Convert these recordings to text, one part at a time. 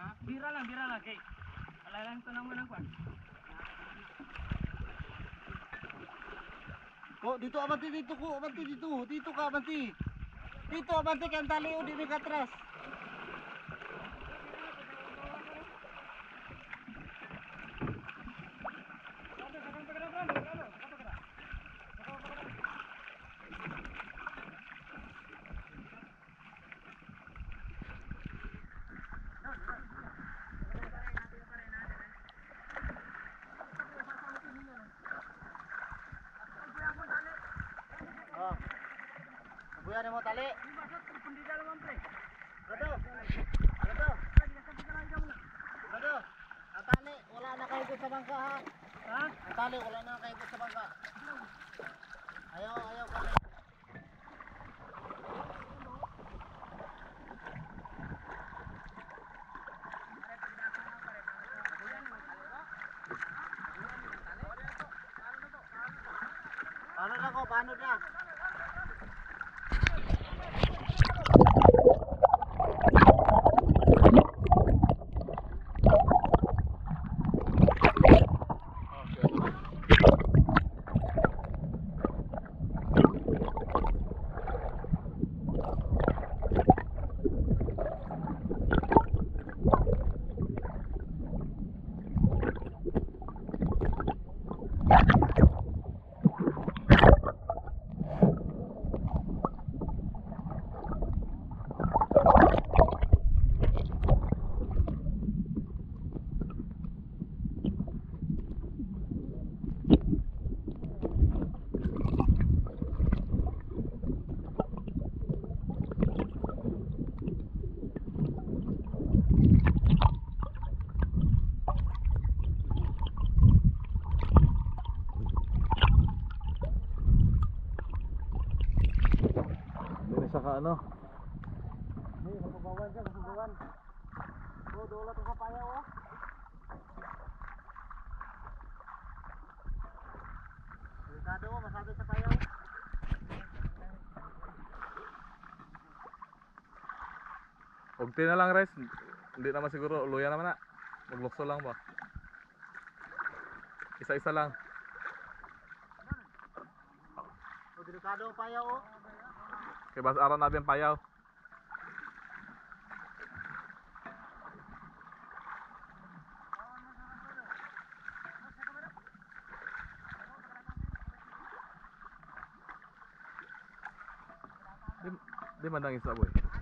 Ha? Bira lang, bira lang. Kay, alalang tanong mo lang kwan. Oh, dito abante dito ko, abante dito. Dito ka abante. Dito abante kan tali o di ka Tali. Gado. Gado. Gado. Ang tali, wala na kayo sa bangka ha. Ha? Ang tali, wala na kayo sa bangka. Ayaw, ayaw kami. Paano na ko? Paano na? Hindi sa ka ano? Hey, mapabawan ka, mapabawan. Oh, dola to papaya oh. Delikado oh, masabi sa payaw. Ugti na lang, Res. Hindi naman siguro. Luya naman na. Maglukso lang ba? Isa-isa lang. Oh, delikado ang payaw oh. Kaya bas araw natin payaw. Di, di mandang isa boy.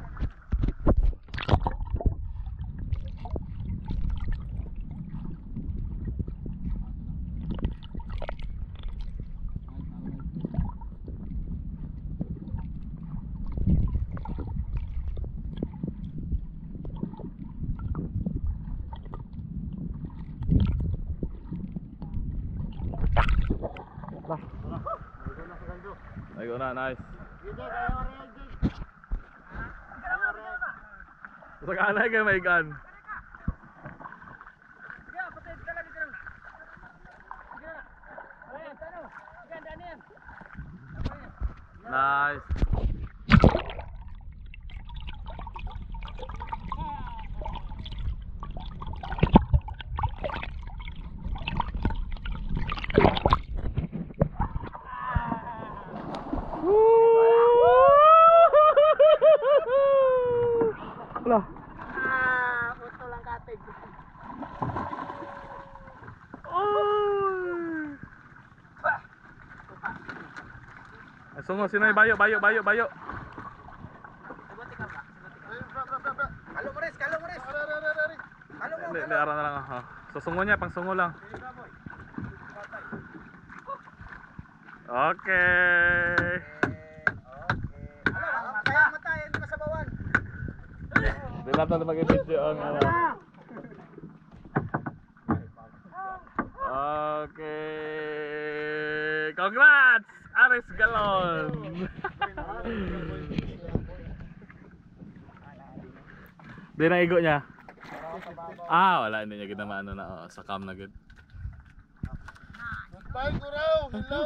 Negona, nice. Sa kaanay kayo may gun. Nice. Wala. Ah, uto lang katig. Ay, sungo, sino yung bayo, bayo, bayo, bayo. Kalo mo res, kalo mo res. Kalo mo. Hindi, ara na lang. Ha. So, sungo niya, pang sungo lang. Okay. Ano, kaya matay, hindi masabawan. Hindi natin mag-video ang ano. Okay. Congrats! Aris Galon! Di na igo niya. Ah, wala. Hindi niya ginawa ano na. Oh, sa cam na good. Bye, Guraw! Hello!